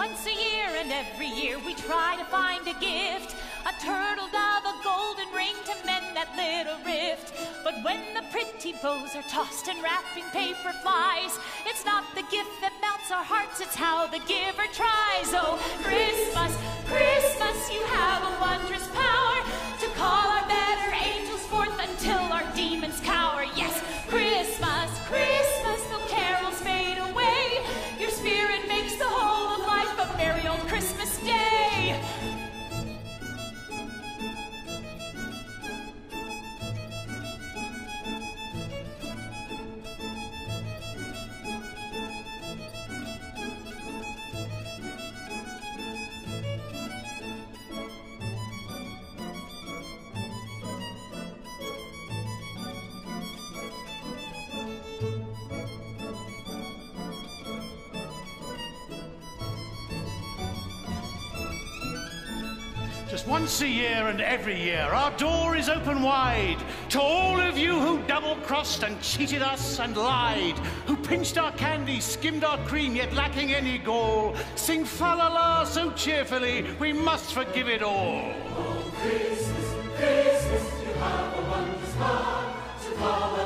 once a year, and every year we try to find a gift a turtle dove, a golden ring to mend that little rift. But when the pretty bows are tossed and wrapping paper flies, it's not the gift that melts our hearts, it's how the giver tries. Oh, Christmas, Christmas, you have a wondrous power to call Just once a year and every year, our door is open wide to all of you who double crossed and cheated us and lied, who pinched our candy, skimmed our cream, yet lacking any gall. Sing fa la la so cheerfully, we must forgive it all. Oh, Christmas, Christmas, you have a wondrous power to call